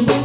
beijo.